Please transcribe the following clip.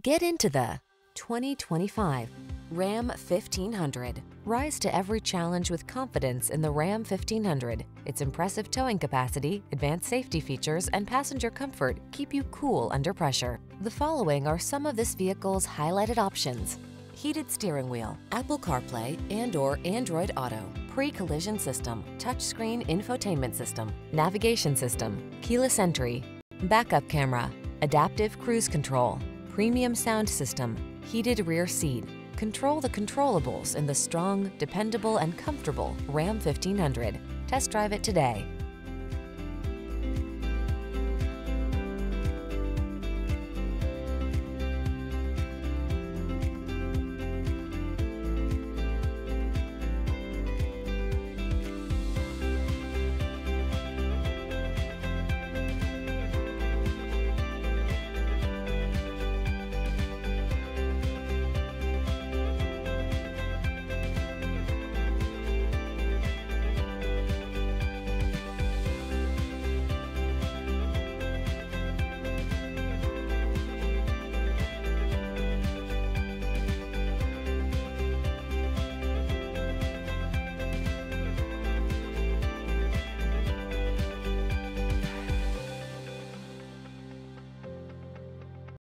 Get into the 2025 Ram 1500. Rise to every challenge with confidence in the Ram 1500. Its impressive towing capacity, advanced safety features, and passenger comfort keep you cool under pressure. The following are some of this vehicle's highlighted options. Heated steering wheel, Apple CarPlay and or Android Auto, pre-collision system, touchscreen infotainment system, navigation system, keyless entry, backup camera, adaptive cruise control, premium sound system, heated rear seat. Control the controllables in the strong, dependable, and comfortable Ram 1500. Test drive it today.